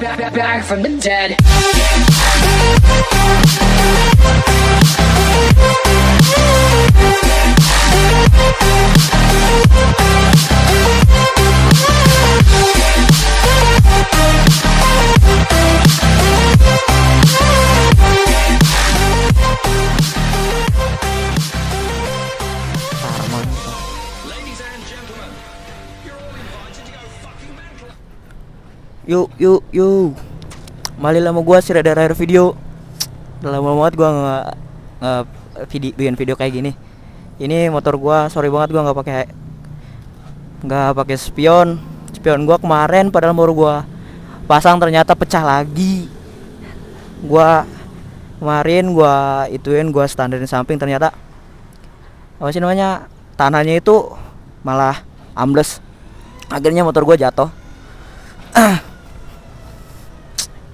back, back, back from the dead. Parman. Yuk, yuk, yuk. Kembali lama gua sih ada akhir video. Udah lama banget gua nggak nggak video bikin video kayak gini. Ini motor gua, sorry banget gua nggak pakai nggak pakai spion. Spion gua kemarin padahal baru gua pasang ternyata pecah lagi. Gua kemarin gua ituin gua standarin samping ternyata apa sih namanya tanahnya itu malah ambles akhirnya motor gua jatuh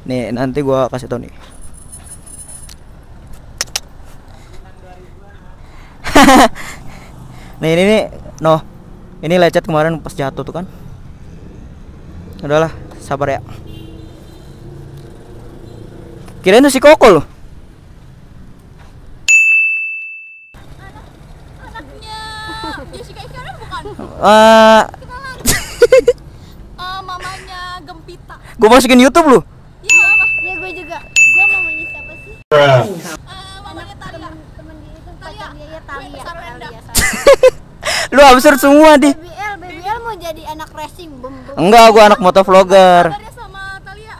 nih nanti gua kasih tau nih. Nih ini nih no ini lecet kemarin pas jatuh tuh kan. Udahlah sabar ya. Kirain itu si koko loh. Eh, Eh, mamanya Gempita. Gua masukin YouTube lu iya apa Ya gue juga. Gue mamanya siapa sih? Eh, mamanya Talia Temen dia itu Talia. pacar dia ya Talia. Sarwenda. Talia. lu absurd semua di. BBL, BBL mau jadi anak racing bem. enggak gua anak motovlogger kabarnya sama Talia.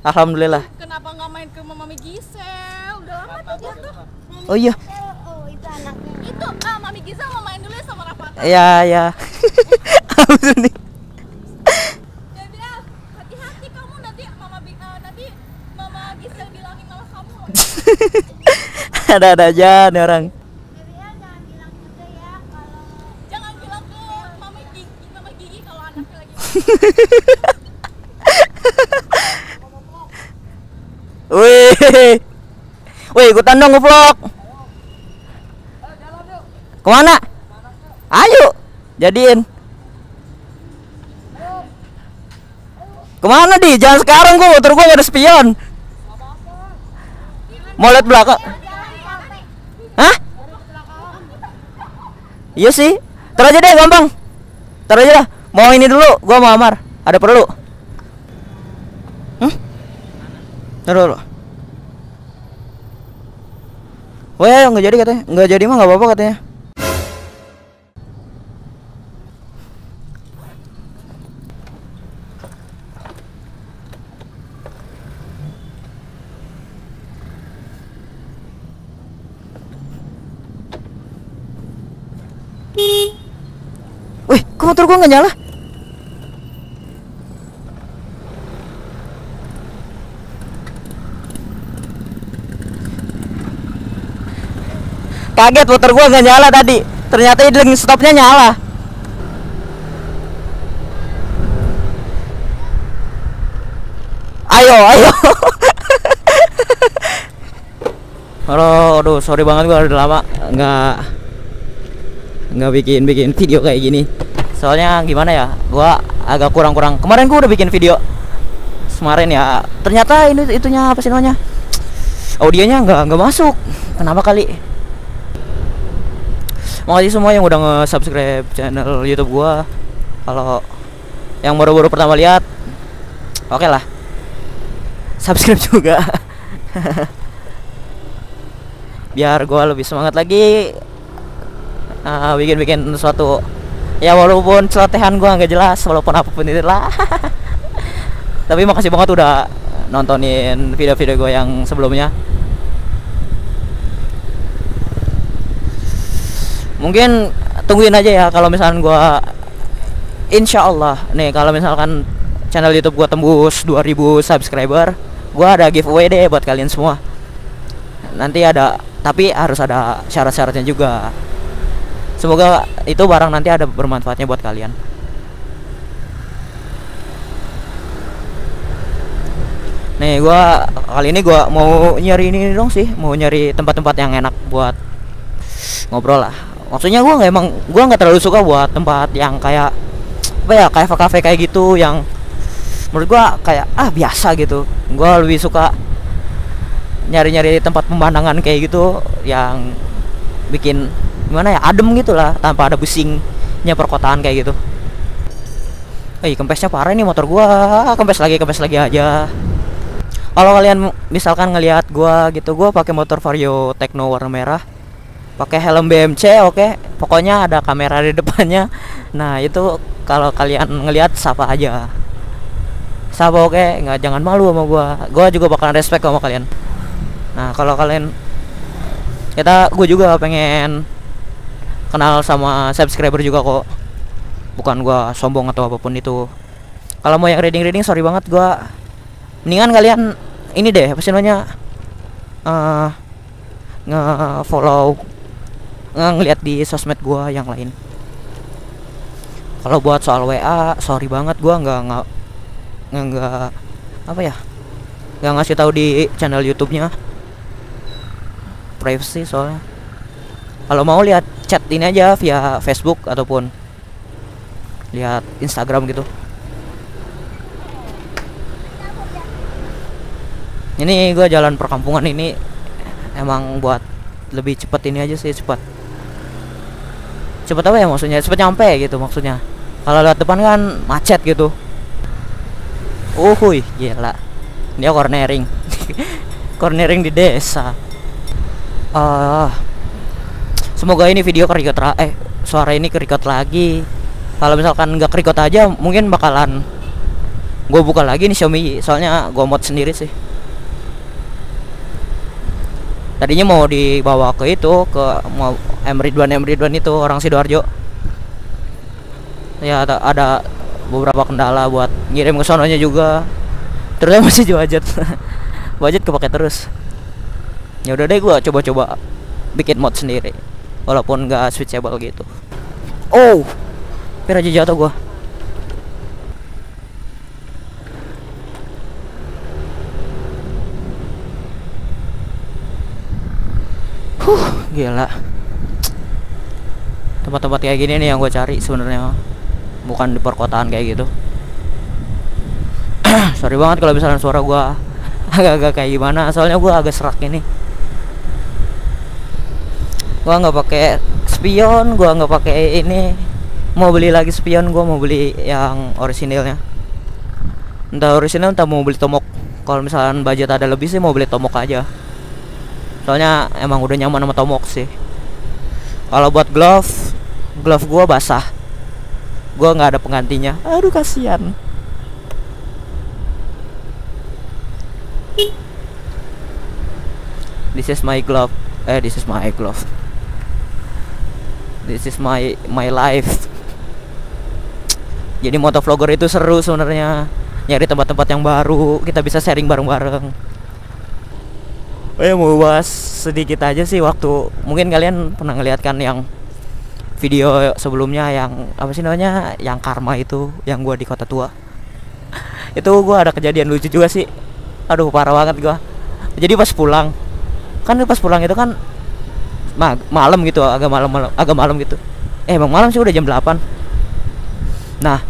Alhamdulillah. Kenapa nggak main ke Mami Gisel udah lama tuh tuh. Oh iya. Oh itu anaknya. itu ah Mami Gisel mau main dulu ya sama Rafathar ya ya absurd nih dia bilang hati-hati kamu nanti Mama Bi- eh, nanti Mama Gisel bilangin malah kamu ada-ada aja nih orang BBL jangan bilang juga ya kalau jangan bilang ke Mama Gigi Mama Gigi kalau anaknya lagi Wih, wih ikutan dong ngevlog. Ke mana? Ayo, jadiin. Ke mana di? Jangan sekarang gua motor gua ada spion. Mau lihat belakang? Iya sih. Ntar aja deh gampang. Ntar aja dah. Mau ini dulu, gua mau Amar. Ada perlu. Hmm? Ntar dulu. Wah, nggak jadi katanya. Nggak jadi mah nggak apa-apa katanya. Wih, kok motor gua nggak nyala? Kaget motor gua nggak nyala tadi. Ternyata idling stopnya nyala. Ayo, ayo. Halo, aduh, sorry banget gua udah lama nggak nggak bikin bikin video kayak gini. Soalnya gimana ya, gua agak kurang-kurang. Kemarin gua udah bikin video kemarin ya. Ternyata ini itunya apa sih namanya? Audionya nggak nggak masuk. Kenapa kali? Makasih semua yang udah nge-subscribe channel YouTube gua. Kalau yang baru-baru pertama lihat, oke lah. Subscribe juga. Biar gua lebih semangat lagi ah, bikin-bikin sesuatu. Ya walaupun celotehan gua nggak jelas, walaupun apa pun itu lah. Tapi makasih banget udah nontonin video-video gue yang sebelumnya. mungkin tungguin aja ya kalau misalkan gua Insya Allah nih kalau misalkan channel YouTube gua tembus 2000 subscriber gua ada giveaway deh buat kalian semua nanti ada tapi harus ada syarat-syaratnya juga semoga itu barang nanti ada bermanfaatnya buat kalian. Nih gua kali ini gua mau nyari ini dong sih. Mau nyari tempat-tempat yang enak buat ngobrol lah. Maksudnya gua nggak emang gua nggak terlalu suka buat tempat yang kayak apa ya kafe kafe kayak gitu yang menurut gua kayak ah biasa gitu. Gua lebih suka nyari-nyari tempat pemandangan kayak gitu yang bikin gimana ya adem gitu lah tanpa ada busingnya perkotaan kayak gitu Eh, kempesnya parah nih motor gua. Kempes lagi, kempes lagi aja. Kalau kalian misalkan ngelihat gua gitu, gua pakai motor Vario Techno warna merah. Pakai helm BMC, oke. Pokoknya ada kamera di depannya. Nah, itu kalau kalian ngelihat sapa aja. Sapa oke, nggak jangan malu sama gua. Gua juga bakalan respect sama kalian. Nah, kalau kalian kita gue juga pengen kenal sama subscriber juga kok. Bukan gua sombong atau apa pun itu. Kalau mau yang reading reading sorry banget gua. Mendingan kalian ini deh apa sih namanya? Eh nge follow nge ngeliat di sosmed gua yang lain. Kalau buat soal WA sorry banget gua nggak nggak nggak nggak apa ya? Nggak ngasih tahu di channel YouTube-nya. Privacy soalnya. Kalau mau lihat chat ini aja via Facebook ataupun lihat Instagram gitu. Ini gua jalan perkampungan ini emang buat lebih cepet ini aja sih cepet. Cepet apa ya maksudnya? Cepet nyampe gitu maksudnya. Kalau lewat depan kan macet gitu. Uhuy gila. Dia cornering. Cornering di desa. Ah semoga ini video kerikot eh suara ini kerikot lagi. Kalau misalkan nggak kerikot aja mungkin bakalan gue buka lagi nih Xiaomi soalnya gue mod sendiri sih. Tadinya mau dibawa ke itu ke mau M Ridwan M Ridwan itu orang sidoarjo. Ya ada, ada beberapa kendala buat ngirim ke sononya juga. Terus masih budget budget kepake terus. Ya udah deh gue coba-coba bikin mod sendiri walaupun nggak switchable gitu oh hampir aja jatuh gua Huh, gila. Tempat-tempat kayak gini nih yang gue cari sebenarnya. Bukan di perkotaan kayak gitu. Sorry banget kalau misalnya suara gua agak-agak kayak gimana, soalnya gua agak serak ini. Gua nggak pakai spion, gua nggak pakai ini. Mau beli lagi spion gua mau beli yang orisinilnya. Entah orisinil entah mau beli tomok. Kalau misalnya budget ada lebih sih mau beli tomok aja. Soalnya emang udah nyaman sama tomok sih. Kalau buat glove glove gua basah. Gua nggak ada penggantinya. Aduh kasihan. This is my glove. Eh this is my glove this is my my life. Jadi motovlogger itu seru sebenarnya. Nyari tempat-tempat yang baru kita bisa sharing bareng-bareng. Ya mau bahas sedikit aja sih waktu. Mungkin kalian pernah ngeliat kan yang video sebelumnya yang apa sih namanya yang karma itu yang gua di kota tua. Itu gua ada kejadian lucu juga sih. Aduh parah banget gua. Jadi pas pulang kan pas pulang itu kan ma malam gitu agak malam, malam agak malam gitu. Eh emang malam sih udah jam 8 nah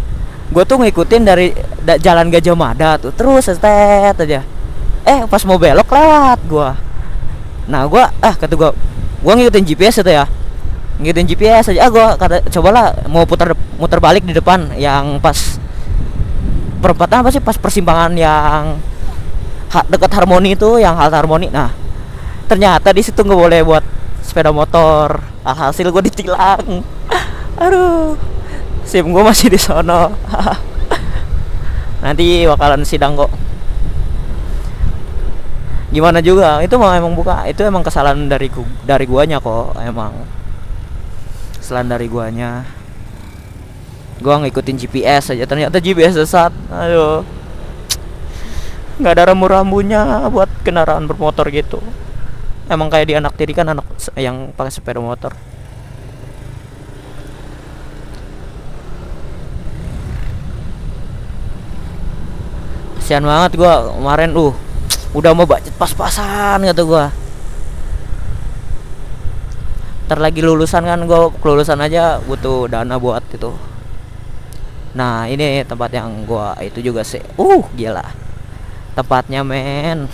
gue tuh ngikutin dari da, jalan Gajah Mada tuh terus setet aja. Eh pas mau belok lewat gua. Nah gua ah kata gua gua ngikutin GPS itu ya. Ngikutin GPS aja. Ah gua kata cobalah mau putar muter balik di depan yang pas perempatan apa sih? Pas persimpangan yang ha, dekat harmoni itu yang halte harmoni. Nah ternyata di situ nggak boleh buat sepeda motor. Alhasil gue ditilang. Aduh sim gue masih di sono. Nanti bakalan sidang kok. Gimana juga itu mah emang buka itu emang kesalahan dari gu, dari guanya kok emang. Kesalahan dari guanya. Gua ngikutin GPS aja ternyata GPS sesat. Aduh. Nggak ada rambu-rambunya buat kendaraan bermotor gitu emang kayak di anak tiri kan anak yang pakai sepeda motor. Kasihan banget gua kemarin uh udah mau budget pas-pasan kata gua. Ntar lagi lulusan kan gua kelulusan aja butuh dana buat itu. Nah ini tempat yang gua itu juga sih. Uh gila. Tempatnya men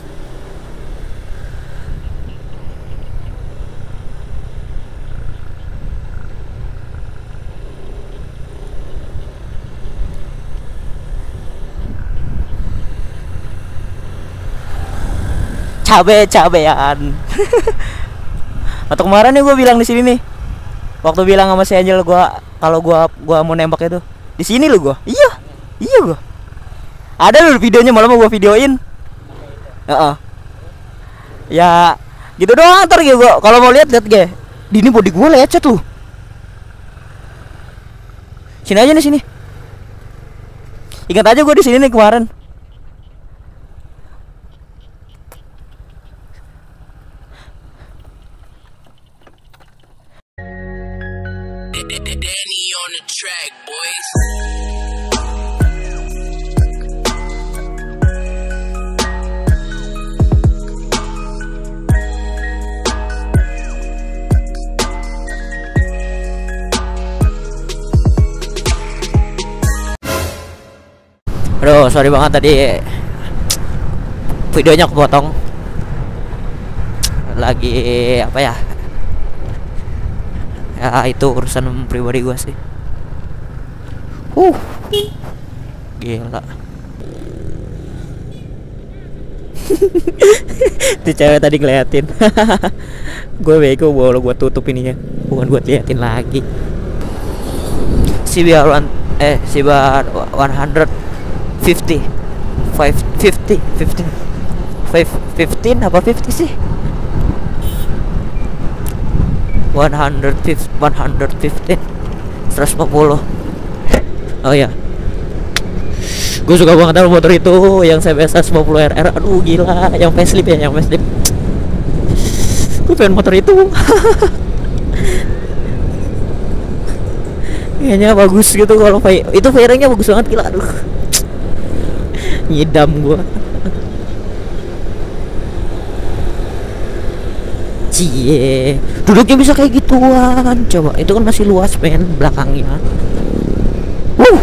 cabe cabean atau kemarin nih gue bilang di sini nih. Waktu bilang sama si Angel gua kalau gua gua mau nembak itu. Di sini lu gua. Iya iya gua. Ada lu videonya malah mau gua videoin. Heeh. ya gitu doang ntar gitu gua. Kalau mau lihat lihat ge. Di ini body gua lecet lu sini aja nih sini. Ingat aja gua di sini nih kemarin track, boys. Aduh, sorry banget tadi videonya kepotong. Lagi apa ya? Ya itu urusan pribadi gua sih. Uh. Gila. Tuh cewek tadi ngeliatin. Gue bego boleh gue tutup ininya. Bukan gue liatin lagi. CBR one, Eh CBR 100 50 5 50 15 5 15 apa 50 sih? 115 115 150 oh ya gue suka banget sama motor itu yang CBS 150 RR aduh gila. Yang facelift ya yang facelift. Gue pengen motor itu. Kayaknya bagus gitu kalau itu fairingnya bagus banget gila aduh. Ngidam gua. Cie, duduknya bisa kayak gituan. Coba, itu kan masih luas men belakangnya. Wuh.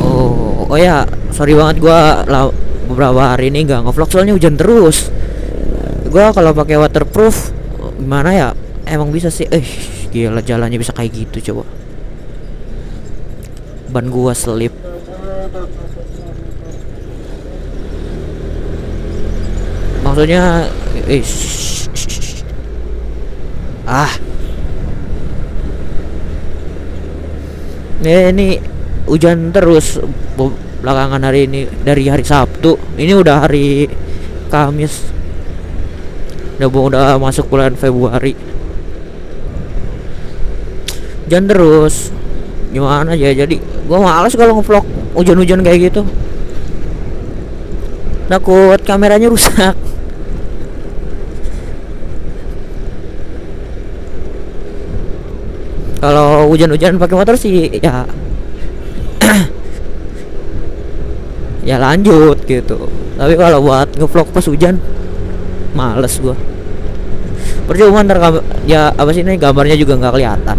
Oh, oh ya, sorry banget gua la- beberapa hari ini nggak ngevlog soalnya hujan terus. Gua kalau pakai waterproof gimana ya? Emang bisa sih. Eh, gila jalannya bisa kayak gitu coba. Ban gua selip. maksudnya eh, ah Eh, ini hujan terus belakangan hari ini dari hari Sabtu. Ini udah hari Kamis. Udah udah masuk bulan Februari. Hujan terus. Gimana ya jadi gua males kalau ngevlog hujan-hujan kayak gitu. Takut kameranya rusak kalau hujan-hujan pakai motor sih ya. Ya lanjut gitu. Tapi kalau buat ngevlog pas hujan males gua. Percuma ntar ya apa sih ini gambarnya juga nggak kelihatan.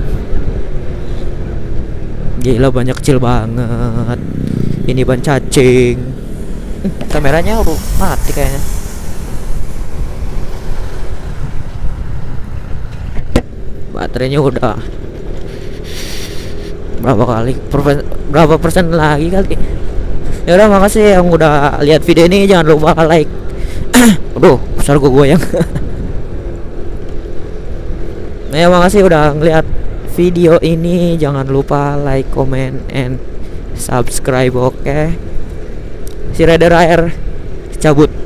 Gila banyak kecil banget. Ini ban cacing. Hmm, kameranya udah mati kayaknya. Baterainya udah berapa kali berapa persen lagi kali. Ya udah makasih yang udah lihat video ini. Jangan lupa like. Aduh besar gua goyang. Nah ya makasih udah ngeliat video ini. Jangan lupa like comment and subscribe oke? Si Rider Air cabut